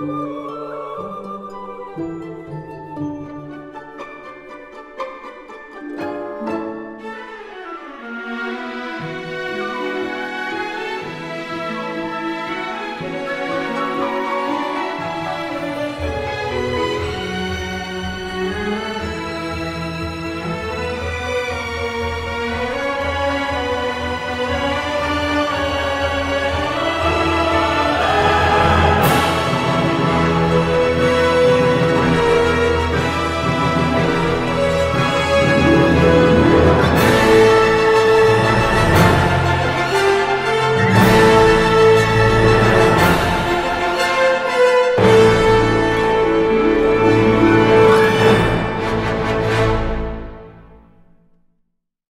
Música